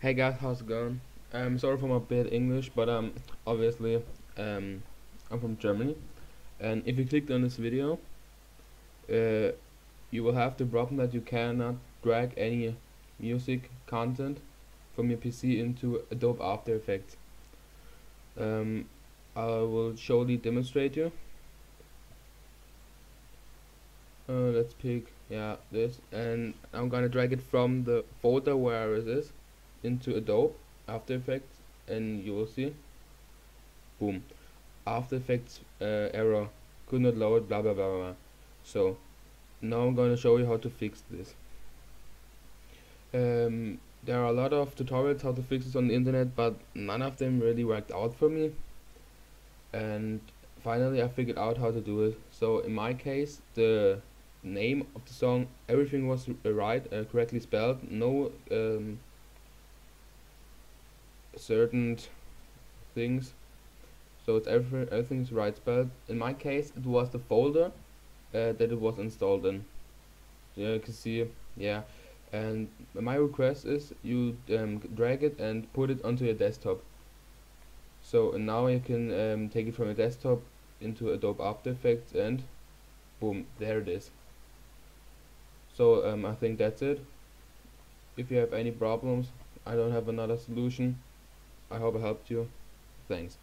Hey guys, how's it going? I'm sorry for my bad English, but um, obviously, um, I'm from Germany, and if you clicked on this video, uh, you will have the problem that you cannot drag any music content from your PC into Adobe After Effects. Um, I will surely demonstrate you. Uh, let's pick yeah this, and I'm gonna drag it from the folder where it is into Adobe After Effects and you will see. Boom. After Effects uh, error could not load blah blah blah blah so now I'm going to show you how to fix this. Um, there are a lot of tutorials how to fix this on the internet but none of them really worked out for me. And finally I figured out how to do it. So in my case the name of the song everything was right uh, correctly spelled no um, certain things. So it's every, everything's right spelled. In my case it was the folder uh, that it was installed in. Yeah you can see yeah. And my request is you um, drag it and put it onto your desktop. So now you can um, take it from your desktop into Adobe After Effects and boom there it is. So um, I think that's it. If you have any problems I don't have another solution I hope I helped you. Thanks.